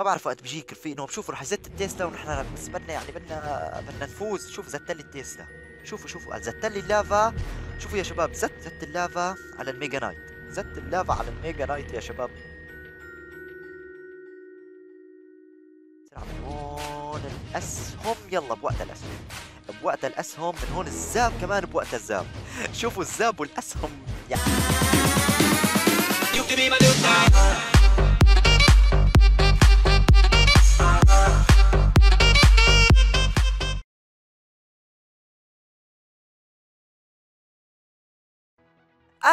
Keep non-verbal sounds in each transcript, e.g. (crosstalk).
ما بعرف وقت بيجيك رفيق noob شوفوا رح يزت التيسلا ونحن بس بدنا يعني بدنا بدنا نفوز. شوف زت لي التيسلا شوفوا شوفوا. زت لي اللافا. شوفوا يا شباب زت زت اللافا على ال Mega Knight. زت اللافا على ال Mega Knight يا شباب. بسرعة من هون الأسهم يلا بوقت الأسهم بوقت الأسهم من هون ال zap كمان بوقت ال zap. شوفوا ال zap والأسهم يعني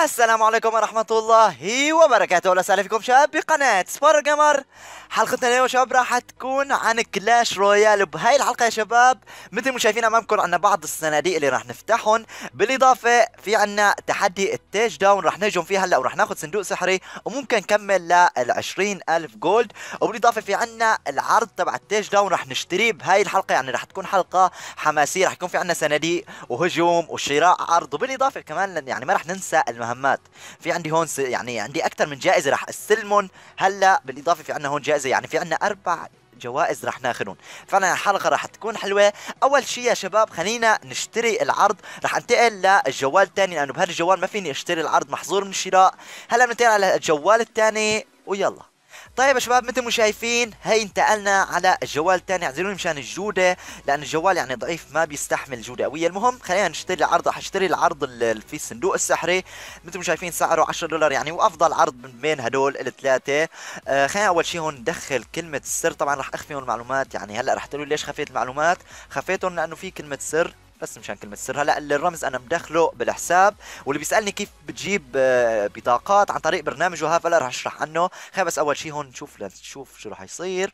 السلام عليكم ورحمة الله وبركاته. أهلا وسهلا فيكم شباب بقناة سبار جيمر. حلقتنا اليوم شباب راح تكون عن Clash Royale بهاي الحلقة يا شباب مثل ما شايفين أمامكم عنا بعض الصناديق اللي راح نفتحهم. بالإضافة في عنا تحدي ال touchdown راح نهجم فيه هلأ وراح ناخذ صندوق سحري وممكن نكمل لل 20000 gold وبالإضافة في عنا العرض تبع ال touchdown راح نشتريه بهاي الحلقة. يعني راح تكون حلقة حماسية راح يكون في عنا صناديق وهجوم وشراء عرض. وبالإضافة كمان يعني ما راح ننسى المهمات. في عندي هون يعني عندي أكثر من جائزة راح أستلمهم. هلأ بالإضافة في عندنا هون جائزة يعني في عندنا أربع جوائز راح ناخذهم فعلا الحلقة راح تكون حلوة. أول شيء يا شباب خلينا نشتري العرض. راح انتقل للجوال الثاني لأنه بهذا الجوال ما فيني أشتري العرض محظور من الشراء. هلأ بننتقل على الجوال الثاني ويلا. طيب يا شباب مثل ما شايفين هي انتقلنا على الجوال الثاني. اعذروني مشان الجودة لأن الجوال يعني ضعيف ما بيستحمل جوده قويه المهم خلينا نشتري العرض. رح اشتري العرض اللي في الصندوق السحري. مثل ما شايفين سعره 10 دولار يعني وأفضل عرض من بين هدول الثلاثة. آه خلينا أول شيء هون ندخل كلمة السر طبعا رح أخفي المعلومات. يعني هلأ رح تقولوا ليش خفيت المعلومات؟ خفيتهم لأنه في كلمة سر. بس مشان كلمة سر هلا الرمز أنا مدخله بالحساب واللي بيسألني كيف بتجيب آه، بطاقات عن طريق برنامج وهذا فلا رح أشرح عنه. خلينا بس أول شيء هون نشوف نشوف شو رح يصير.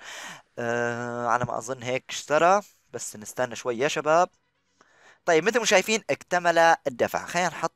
آه على ما أظن هيك اشترى بس نستنى شوي يا شباب. طيب مثل ما شايفين اكتمل الدفع. خلينا نحط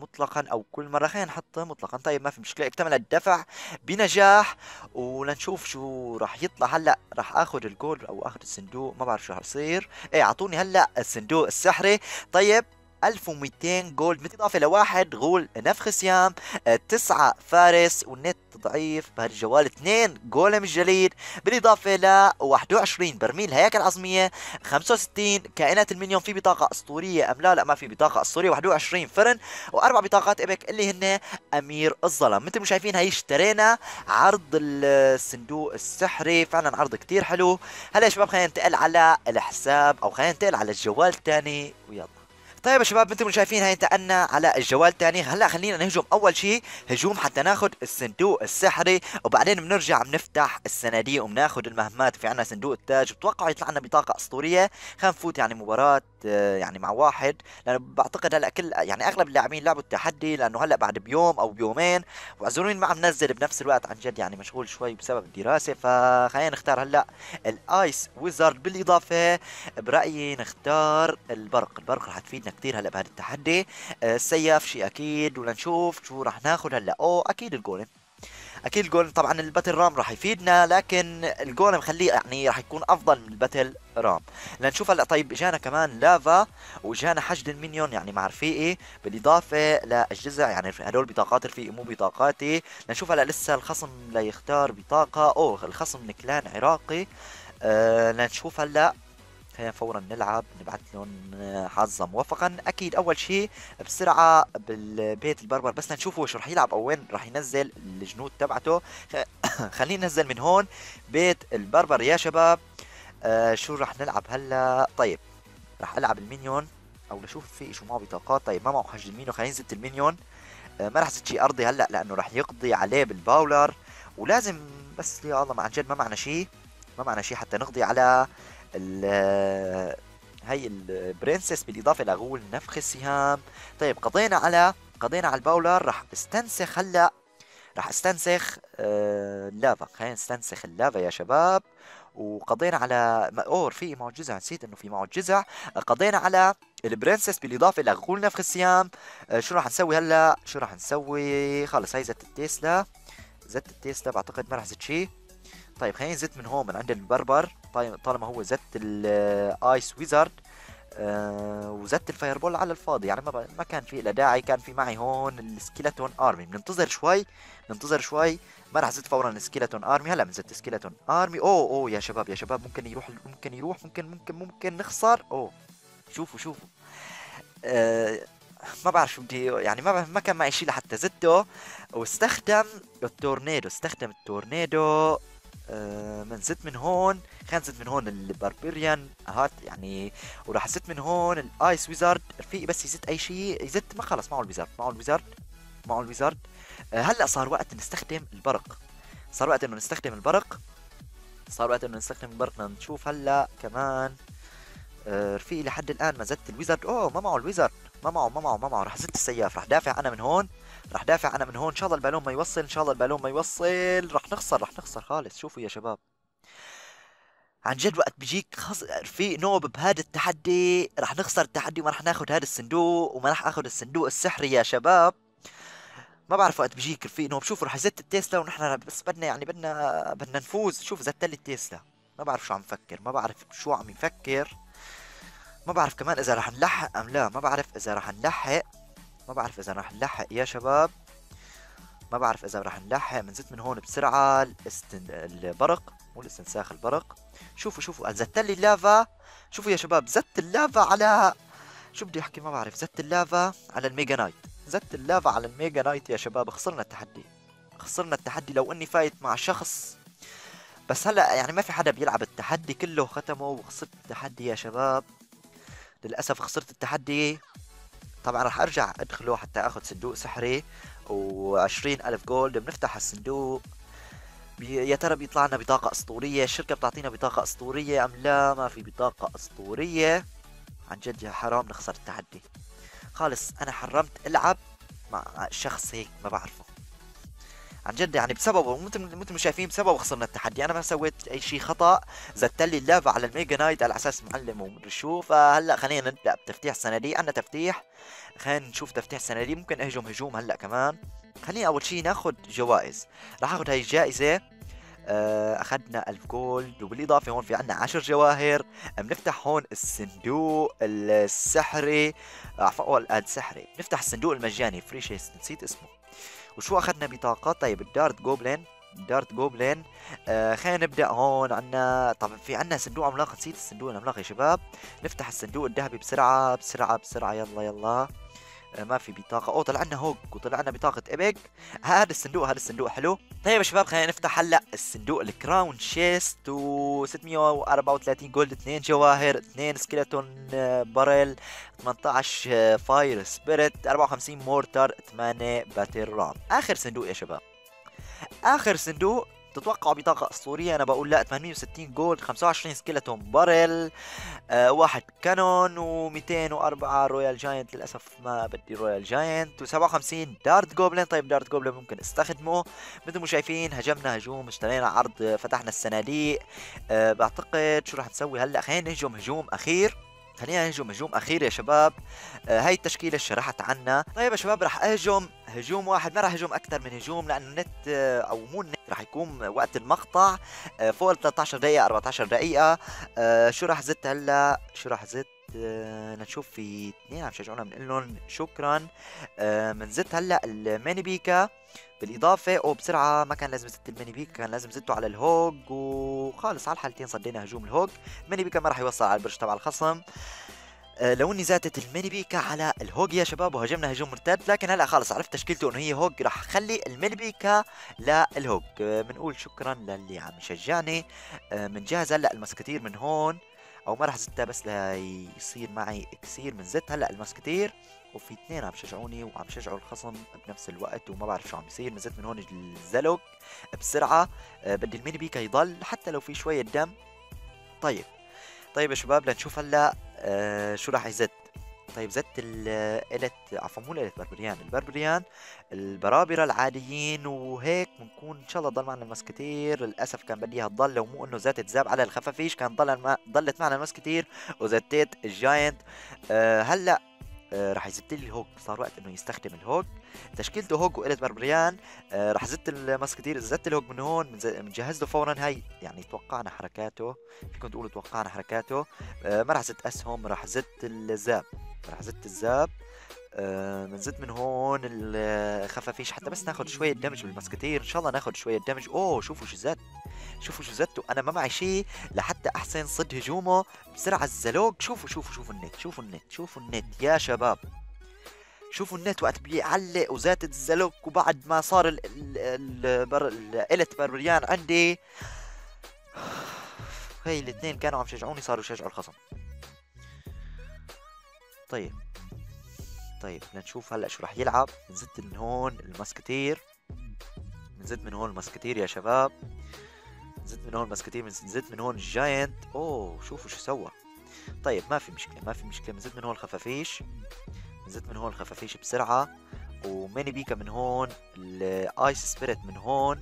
مطلقا أو كل مرة خلينا نحط مطلقا. طيب ما في مشكلة. اكتمل الدفع بنجاح ولنشوف شو راح يطلع. هلأ راح آخذ الجول أو آخذ الصندوق ما بعرف شو راح يصير إيه أعطوني هلأ الصندوق السحري. طيب 1200 gold بالإضافة لواحد غول نفخ سهام آه، تسعة فارس والنت ضعيف بهذا الجوال اثنين golem الجليد بالإضافة ل 21 برميل هياكل عظمية 65 كائنات المليون في بطاقة أسطورية أم لا؟ لا ما في بطاقة أسطورية 21 فرن وأربع بطاقات إبك اللي هن أمير الظلام. مثل ما شايفين هي اشترينا عرض الصندوق السحري فعلا عرض كتير حلو. هلا يا شباب خلينا ننتقل على الحساب أو خلينا ننتقل على الجوال الثاني ويلا. طيب يا شباب مثل ما شايفين هاي انتقلنا على الجوال الثاني هلأ خلينا نهجم أول شيء هجوم حتى ناخذ الصندوق السحري وبعدين بنرجع بنفتح الصناديق وبناخذ المهمات. في عنا صندوق التاج بتوقع يطلع لنا بطاقة أسطورية. خلينا نفوت يعني مباراة آه، يعني مع واحد. لأنه بعتقد هلأ كل يعني أغلب اللاعبين لعبوا التحدي لأنه هلأ بعد بيوم أو بيومين وأعذروني ما عم نزل بنفس الوقت. عن جد يعني مشغول شوي بسبب الدراسة. فخلينا نختار هلأ ال Ice Wizard بالإضافة. برأيي نختار البرق. البرق رح تفيدنا كثير هلا بهذا التحدي. آه، السيف شيء أكيد ولنشوف شو رح ناخذ هلا. أو أكيد ال golem أكيد ال golem طبعا ال Battle Ram راح يفيدنا لكن ال golem خليه يعني راح يكون أفضل من ال Battle Ram. لنشوف هلا. طيب اجانا كمان لافا واجانا حشد ال minion يعني مع رفيقي بالإضافة للجذع. يعني هدول بطاقات رفيقي مو بطاقاتي. لنشوف هلا لسه الخصم ليختار بطاقة. اوه الخصم clan عراقي. آه لنشوف هلا. خلينا فورا نلعب نبعث لهم حظا موفقا. أكيد أول شيء بسرعة بالبيت البربر بس لنشوفه شو رح يلعب أو وين رح ينزل الجنود تبعته. (coughs) خلينا ننزل من هون. بيت البربر يا شباب. آه شو رح نلعب هلا؟ طيب رح ألعب ال minion. أو لشوف في شو معه بطاقات. طيب ما معه حشد ال minion. خلينا نزت ال minion. آه ما رح شيء أرضي هلا لأنه رح يقضي عليه بال bowler. ولازم بس يا الله ما عن جد ما معنا شيء. ما معنا شيء حتى نقضي على هي ال princess بالإضافة لغول نفخ السهام طيب قضينا على قضينا على ال bowler. راح استنسخ هلا راح استنسخ آه اللافا. خلينا نستنسخ اللافا يا شباب. وقضينا على أوه في معه جذع نسيت إنه في معه جذع قضينا على ال princess بالإضافة لغول نفخ السهام آه شو راح نسوي هلأ؟ شو راح نسوي؟ خلص هاي زت التيسلا زت التيسلا بعتقد ما راح زت شيء طيب خلينا نزت من هون من عند البربر. طيب طالما هو زت ال Ice Wizard آه وزت ال fireball على الفاضي. يعني ما, ما كان في له داعي كان في معي هون ال Skeleton Army. بننتظر شوي بننتظر شوي. ما راح زت فورا Skeleton Army. هلا بنزت Skeleton Army. أوه أوه يا شباب يا شباب ممكن يروح ممكن يروح ممكن ممكن ممكن نخسر. أوه شوفوا شوفوا. آه ما بعرف شو بدي يعني ما ما كان معي شيء لحتى زته. واستخدم التورنيدو استخدم التورنيدو. آه من زت من هون خلينا نزت من هون ال Barbarian Hut يعني وراح زت من هون ال Ice Wizard رفيقي بس يزت أي شيء يزت ما خلص معه ال wizard معه ال wizard معه ال Wizard. آه هلأ صار وقت نستخدم البرق. صار وقت إنه نستخدم البرق. صار وقت إنه نستخدم البرق نشوف هلأ كمان رفيقي لحد الآن ما زت ال Wizard أوه ما معه ال Wizard ما معه ما معه ما معه. رح زت السياف رح دافع أنا من هون. رح دافع أنا من هون. إن شاء الله البالون ما يوصل إن شاء الله البالون ما يوصل. رح نخسر رح نخسر. خالص شوفوا يا شباب. عن جد وقت بيجيك خص... في noob بهذا التحدي. رح نخسر التحدي وما رح ناخذ هذا الصندوق وما رح آخذ الصندوق السحري يا شباب. ما بعرف وقت بيجيك في noob. شوفوا رح زدت التيسلا ونحن بس بدنا يعني بدنا بدنا نفوز. شوف زت لي التيسلا ما بعرف شو عم فكر. ما بعرف شو عم يفكر. ما بعرف كمان إذا رح نلحق أم لا ما بعرف إذا رح نلحق. ما بعرف إذا رح نلحق يا شباب. ما بعرف إذا رح نلحق بنزت من هون بسرعة الاستن... البرق مو الاستنساخ البرق. شوفوا شوفوا زت لي اللافا. شوفوا يا شباب زدت اللافا على شو بدي أحكي؟ ما بعرف زدت اللافا على الميجا نايت. زدت اللافا على الميجا نايت يا شباب خسرنا التحدي. خسرنا التحدي لو إني فايت مع شخص. بس هلأ يعني ما في حدا بيلعب التحدي كله ختمه وخسرت التحدي يا شباب. للأسف خسرت التحدي. طبعا راح أرجع ادخله حتى آخذ صندوق سحري و20 ألف gold. بنفتح الصندوق. يا ترى بيطلع لنا بطاقة أسطورية؟ الشركة بتعطينا بطاقة أسطورية أم لا؟ ما في بطاقة أسطورية. عن جد يا حرام نخسر التحدي. خالص أنا حرمت ألعب مع شخص هيك ما بعرفه. عن جد يعني بسببه مثل مثل ما شايفين بسببه خسرنا التحدي. أنا ما سويت أي شيء خطأ زت لي اللافا على ال Mega Knight على أساس معلم ومدري شو فهلأ خلينا نبدأ بتفتيح الصناديق عندنا تفتيح. خلينا نشوف تفتيح الصناديق ممكن أهجم هجوم هلأ كمان. خلينا أول شيء ناخذ جوائز. راح اخذ هاي الجائزة. آه، أخذنا الف gold وبالإضافة هون في عندنا عشر جواهر. بنفتح هون الصندوق السحري. عفوا السحري نفتح الصندوق المجاني. free نسيت اسمه. وشو أخذنا بطاقات طيب ال Dart Goblin Dart Goblin. آه خلينا نبدأ هون. عنا طبعا في عنا صندوق عملاق نسيت الصندوق العملاق يا شباب. نفتح الصندوق الذهبي بسرعة بسرعة بسرعة. يلا يلا. ما في بطاقة. أوه طلع لنا Hog وطلع لنا بطاقة epic هذا الصندوق هذا الصندوق حلو. طيب يا شباب خلينا نفتح هلا الصندوق ال Crown Chest و 634 gold 2 جواهر 2 Skeleton Barrel 18 Fire Spirit 54 Mortar 8 Battle Ram. آخر صندوق يا شباب. آخر صندوق تتوقعوا بطاقة أسطورية؟ أنا بقول لا 860 gold 25 Skeleton Barrel آه واحد Cannon و204 Royal Giant للأسف ما بدي Royal Giant و57 Dart Goblin طيب Dart Goblin ممكن استخدمه. مثل ما شايفين هجمنا هجوم اشترينا عرض فتحنا الصناديق آه بعتقد شو راح نسوي هلأ؟ خلينا نهجم هجوم أخير. خلينا نهجم هجوم أخير يا شباب. آه هاي التشكيلة شرحت عنا طيب يا شباب راح أهجم هجوم واحد. ما راح أهجم أكثر من هجوم لأنه النت آه أو مو النت راح يكون وقت المقطع. آه فوق ال 13 دقيقة 14 دقيقة. آه شو راح زدت هلا؟ شو راح زدت؟ نشوف في اثنين عم شجعونا بنقول لهم شكرا. آه زدت هلأ الميني بيكا بالإضافة. أو بسرعة ما كان لازم زت ال Mini Pekka كان لازم زته على ال Hog وخالص على الحالتين صدينا هجوم ال Hog ال Mini Pekka ما راح يوصل على البرج تبع الخصم. آه لو إني زاتت ال Mini Pekka على ال Hog يا شباب وهجمنا هجوم مرتد. لكن هلأ خلص عرفت تشكيلته إنه هي Hog راح أخلي ال Mini Pekka لل Hog بنقول آه شكرا للي عم يشجعني. بنجهز آه هلأ ال Musketeer من هون. أو ما راح زتها بس ليصير معي إكسير من زت هلأ ال Musketeer وفي اثنين عم يشجعوني وعم يشجعوا الخصم بنفس الوقت وما بعرف شو عم يصير. نزلت من هون الزلق بسرعة أه بدي ال Mini Pekka يضل حتى لو في شوية دم. طيب طيب يا شباب لنشوف هلأ أه شو راح يزت. طيب زت ال Elite عفوا مو ال Elite Barbarian ال Barbarian البرابرة العاديين وهيك بنكون إن شاء الله ضل معنا ال Musketeer للأسف كان بدي إياها تضل لو مو إنه زاتت Zap على الخفافيش كان ضل الم... ضلت معنا ال Musketeer وزت ال Giant. أه هلأ آه راح يزت لي الهوج صار وقت إنه يستخدم ال Hog تشكيلته Hog و Elite Barbarian. آه راح زت ال Musketeer زت ال Hog من هون بنجهز له فورا. هاي يعني توقعنا حركاته. فيكم تقولوا توقعنا حركاته. آه ما راح زت أسهم راح زت ال Zap راح زت ال Zap. آه بنزت من هون الخفافيش حتى بس ناخذ شوية damage بال Musketeer إن شاء الله ناخذ شوية damage. أوه شوفوا شو زات. شوفوا شو زدته أنا ما معي شيء لحتى أحسن صد هجومه بسرعة الزلوق شوفوا شوفوا شوفوا النت. شوفوا النت. شوفوا النت. يا شباب. شوفوا النت وقت بيعلق وزات الزلوك. وبعد ما صار ال ال الإلت بربريان عندي. (sighs) هي الاثنين كانوا عم يشجعوني صاروا يشجعوا الخصم. طيب طيب لنشوف هلأ شو راح يلعب. نزت من هون الماسكتير. نزت من هون ال Musketeer يا شباب. نزت من هون ال Musketeer نزت من هون ال Giant. أوه شوفوا شو سوى. طيب ما في مشكلة ما في مشكلة. نزت من هون الخفافيش. نزت من هون الخفافيش بسرعة. و Mini Pekka من هون ال Ice Spirit من هون.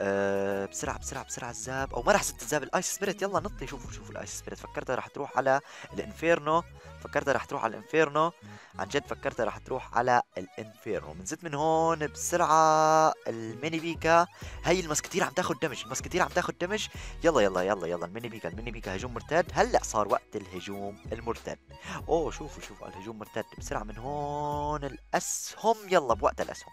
أه بسرعة بسرعة بسرعة ال Zap. أو ما راح زت ال Zap ال Ice Spirit. يلا نطي شوفوا شوفوا ال Ice Spirit. فكرتها راح تروح على ال Inferno. فكرتها راح تروح على ال Inferno. عن جد فكرتها راح تروح على ال Inferno. بنزت من هون بسرعة ال Mini Pekka. هي ال Musketeer عم تاخذ damage. ال Musketeer عم تاخذ damage. يلا يلا يلا يلا. ال Mini Pekka ال Mini Pekka. هجوم مرتد. هلأ صار وقت الهجوم المرتد. أوه شوفوا شوفوا. الهجوم مرتد. بسرعة من هون الأسهم. يلا بوقت الأسهم.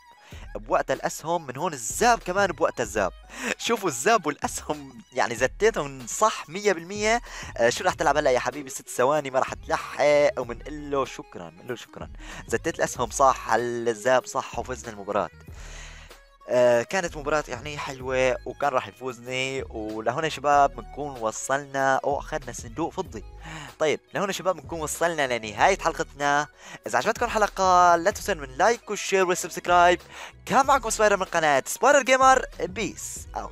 بوقت الأسهم من هون ال Zap كمان بوقت ال Zap شوفوا ال Zap والأسهم يعني زتيتهم صح 100% آه شو رح تلعب هلا يا حبيبي؟ ست ثواني ما رح تلحق. وبنقول له شكرا بنقول له شكرا. زتيت الأسهم صح ال Zap صح وفزنا المباراة؟ آه كانت مباراة يعني حلوة وكان راح يفوزني. ولهنا شباب بنكون وصلنا أو أخذنا صندوق فضي. طيب لهنا شباب بنكون وصلنا لنهاية حلقتنا. إذا عجبتكم الحلقة لا تنسوا من like وال share وال subscribe كان معكم Spider من قناة Spider Gamer peace out